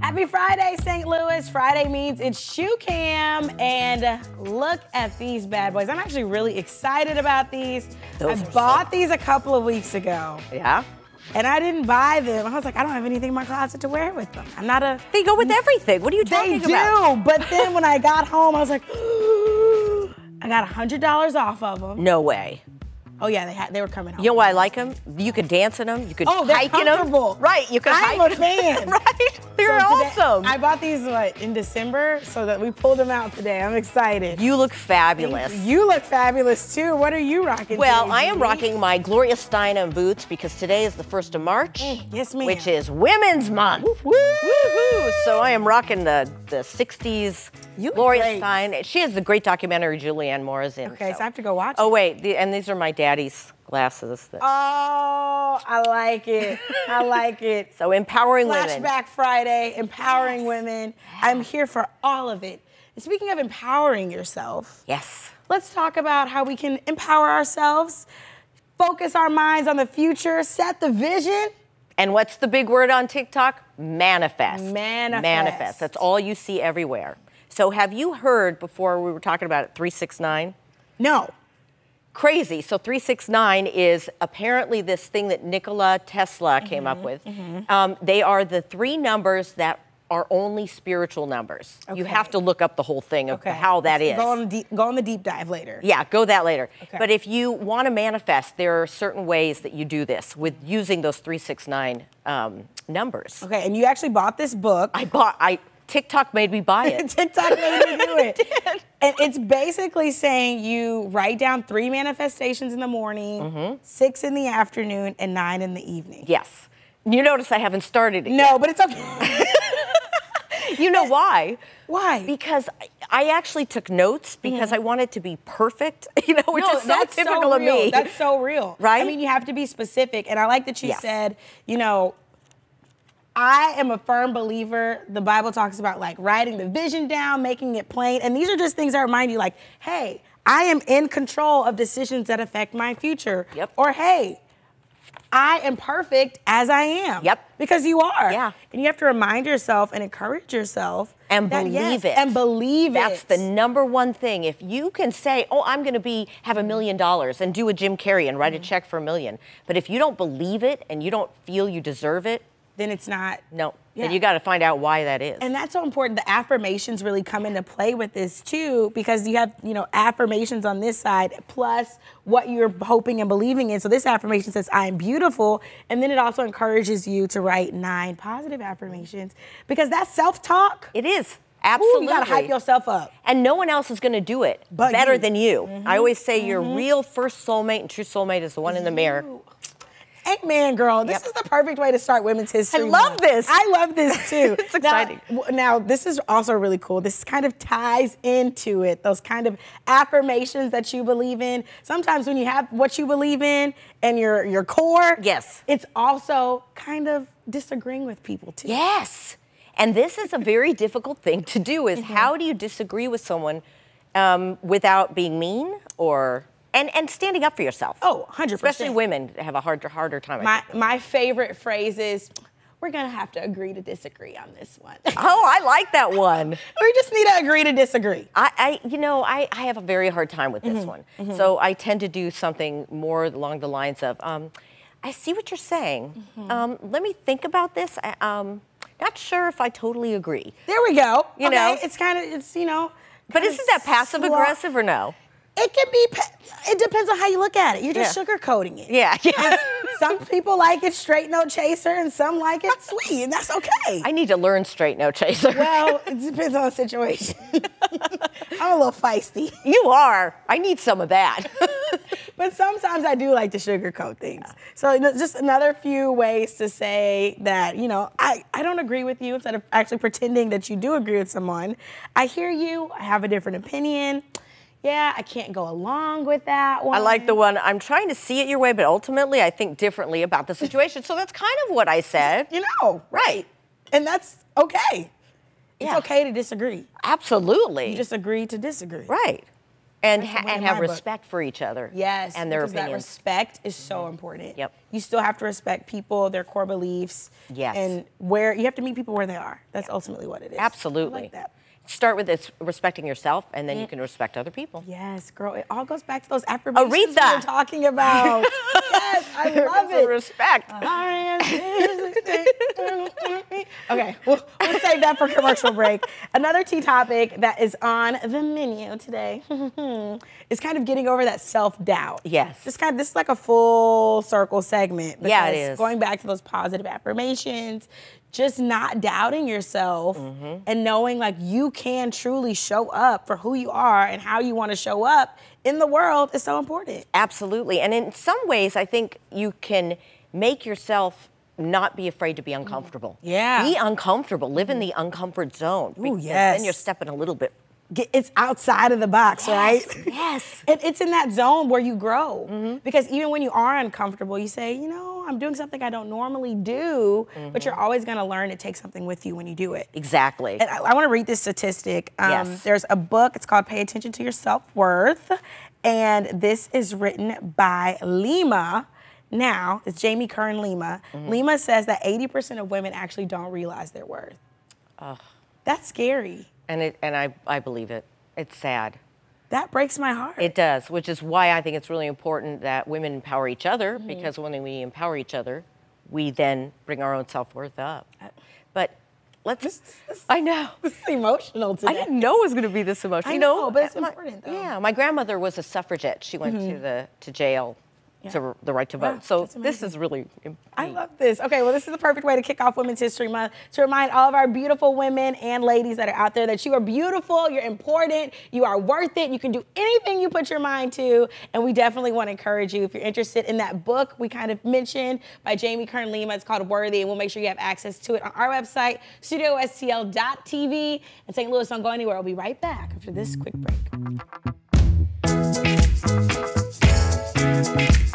Happy Friday, St. Louis. Friday means it's shoe cam. And look at these bad boys. I'm actually really excited about these. Those I bought so- these a couple of weeks ago. Yeah. And I didn't buy them. I was like, I don't have anything in my closet to wear with them. I'm not a. They go with everything. What are you talking They talking do. about? But then when I got home, I was like, I got $100 off of them. No way. Oh, yeah, they, had, they were coming home. You know why I like them? You could dance in them. You could Oh, they're hike in them. Right. You could I'm hike a fan. right. They're So today- awesome. I bought these what in December, so that we pulled them out today. I'm excited. you look fabulous. You look fabulous too. What are you rocking? Well, today, I am rocking my Gloria Steinem boots because today is the 1st of March. Mm, yes, ma'am. Which is Women's Month. Woo-hoo. So I am rocking the, the 60s You Gloria great. Steinem. She has the great documentary Julianne Moore is in. Okay, so I have to go watch. Oh, wait. The, and these are my daddy's glasses. that- Oh, I like it. I like it. so empowering women. Flashback Friday, empowering women. I'm here for all of it. And speaking of empowering yourself, Yes. let's talk about how we can empower ourselves, focus our minds on the future, set the vision. And what's the big word on TikTok? Manifest. Manifest. Manifest. That's all you see everywhere. So have you heard before we were talking about it, 369? No. Crazy. So 369 is apparently this thing that Nikola Tesla came Mm-hmm, up with. Um, they are the three numbers that are only spiritual numbers. You have to look up the whole thing of Okay. how that is. Go on, deep, go on the deep dive later. Yeah, go that later. Okay. But if you want to manifest, there are certain ways that you do this with using those 369 um, numbers. Okay, and you actually bought this book. I bought, I TikTok made me buy it. TikTok made me do it. And it's basically saying you write down three manifestations in the morning, Mm-hmm. six in the afternoon, and nine in the evening. yes. You notice I haven't started it No, but it's okay. You know why? Why? Because I, actually took notes because I wanted to be perfect, you know, which no, is so typical so of real. me. That's so real. Right? I mean, you have to be specific. And I like that you Yes. said, you know, I am a firm believer. The Bible talks about like writing the vision down, making it plain. And these are just things that remind you, like, hey, I am in control of decisions that affect my future. Yep. Or hey, I am perfect as I am. Yep. Because you are. Yeah. And you have to remind yourself and encourage yourself. and that, believe yes, it. And believe That's it. That's the number one thing. If you can say, "Oh, I'm going to be have a million dollars," and do a Jim Carrey and write a mm-hmm. check for a million, but if you don't believe it and you don't feel you deserve it, then it's not. no, Yeah. then you got to find out why that is. And that's so important. The affirmations really come into play with this too, because you have, you know, affirmations on this side plus what you're hoping and believing in. So this affirmation says, I am beautiful. And then it also encourages you to write nine positive affirmations because that's self-talk. it is Ooh, absolutely. you gotta hype yourself up. and no one else is going to do it But better you. than you. I mm-hmm. always say your mm-hmm. real first soulmate and true soulmate is the one in the mirror. Amen, girl. This Yep. is the perfect way to start Women's History. I love Month. this. I love this too. It's exciting. w- Now, this is also really cool. This kind of ties into it. Those kind of affirmations that you believe in. Sometimes when you have what you believe in and your your core, Yes. it's also kind of disagreeing with people too. Yes. And this is a very difficult thing to do is Mm-hmm. how do you disagree with someone um, without being mean or and, and standing up for yourself? Oh, 100%. Especially women have a harder harder time. My my favorite phrase is, "We're gonna have to agree to disagree on this one." Oh, I like that one. we just need to agree to disagree. I, I you know, I, I have a very hard time with this one. So I tend to do something more along the lines of, um, I see what you're saying. Um, let me think about this. I, um, not sure if I totally agree. There we go. You okay, know? it's kind of it's you know. But isn't that passive aggressive or no? It can be. It depends on how you look at it. You're just Yeah. sugarcoating it. Yeah, yeah. some people like it straight no chaser, and some like it sweet, and that's okay. I need to learn straight no chaser. well, it depends on the situation. I'm a little feisty, you are. I need some of that. but sometimes I do like to sugarcoat things. So just another few ways to say that you know I I don't agree with you instead of actually pretending that you do agree with someone. I hear you. I have a different opinion. Yeah, I can't go along with that one. I like the one, I'm trying to see it your way, but ultimately I think differently about the situation. So that's kind of what I said. You know, right. And that's okay. It's Yeah. okay to disagree. Absolutely. You just agree to disagree. right. and ha- and have my book. respect for each other. Yes, and their because that opinions. respect is so mm-hmm. important. Yep. You still have to respect people, their core beliefs. Yes. And where you have to meet people where they are. That's ultimately what it is. Absolutely. I like that. Start with this respecting yourself, and then you can respect other people. Yes, girl. It all goes back to those affirmations we Aretha. were talking about. yes, I love It's a it. Respect. Uh-huh. okay, we'll, we'll save that for commercial break. Another tea topic that is on the menu today is kind of getting over that self doubt. Yes. This kind of this is like a full circle segment. Yeah, it is. Going back to those positive affirmations, just not doubting yourself Mm-hmm. and knowing like you can truly show up for who you are and how you want to show up in the world is so important. Absolutely. And in some ways, I think you can make yourself not be afraid to be uncomfortable. Yeah. Be uncomfortable. Live in the uncomfort zone. because yes. Then you're stepping a little bit. It's outside of the box, right? Yes. And it's in that zone where you grow. Mm-hmm. Because even when you are uncomfortable, you say, you know, I'm doing something I don't normally do, but you're always gonna learn to take something with you when you do it. Exactly. And I, I wanna read this statistic. Um, Yes. There's a book, it's called Pay Attention to Your Self Worth. And this is written by Lima. Now, it's Jamie Kern Lima. Mm-hmm. Lima says that 80% of women actually don't realize their worth. Ugh. That's scary. and it, and I, I believe it. It's sad. That breaks my heart. It does, which is why I think it's really important that women empower each other Mm-hmm. because when we empower each other, we then bring our own self worth up. But let's. I know. This is emotional today. I didn't know it was going to be this emotional. I you know, know, but it's my- important, though. Mm-hmm. Yeah, my grandmother was a suffragette. She went to the to jail to the right to Wow, vote. So this is really. I mm. love this. Okay, well, this is the perfect way to kick off Women's History Month to remind all of our beautiful women and ladies that are out there that you are beautiful, you're important, you are worth it, you can do anything you put your mind to. And we definitely want to encourage you if you're interested in that book we kind of mentioned by Jamie Kern Lima. It's called Worthy, and we'll make sure you have access to it on our website, studiostl.tv. And St. Louis, don't go anywhere. We'll be right back after this quick break.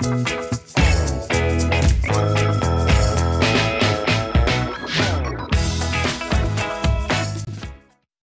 Thank you.